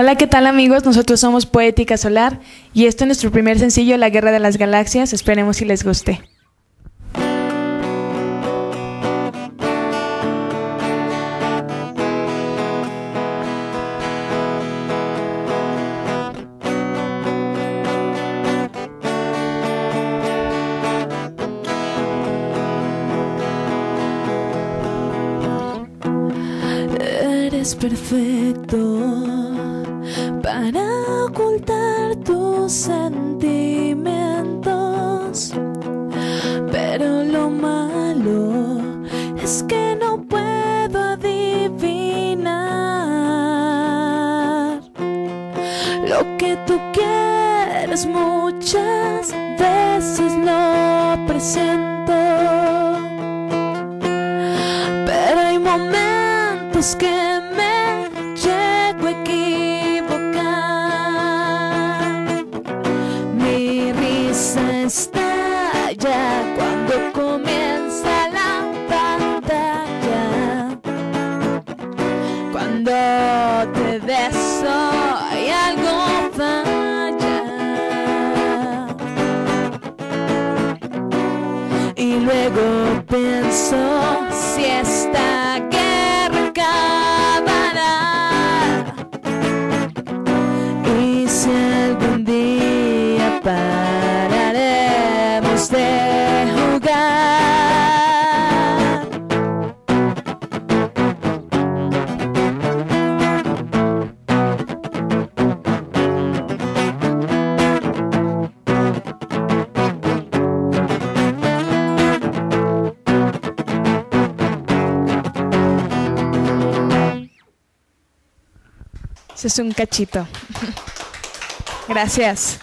Hola, ¿qué tal amigos? Nosotros somos Poética Solar y esto es nuestro primer sencillo, La Guerra de las Galaxias. Esperemos si les guste. Eres perfecto para ocultar tus sentimientos, pero lo malo es que no puedo adivinar lo que tú quieres. Muchas veces lo presento, pero hay momentos que cuando comienza la batalla. Cuando te beso y algo falla. Y luego pienso si esta guerra acabará. Y si algún día de jugar. Es un cachito. Gracias.